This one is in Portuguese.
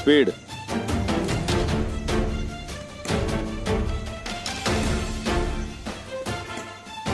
Sexta-feira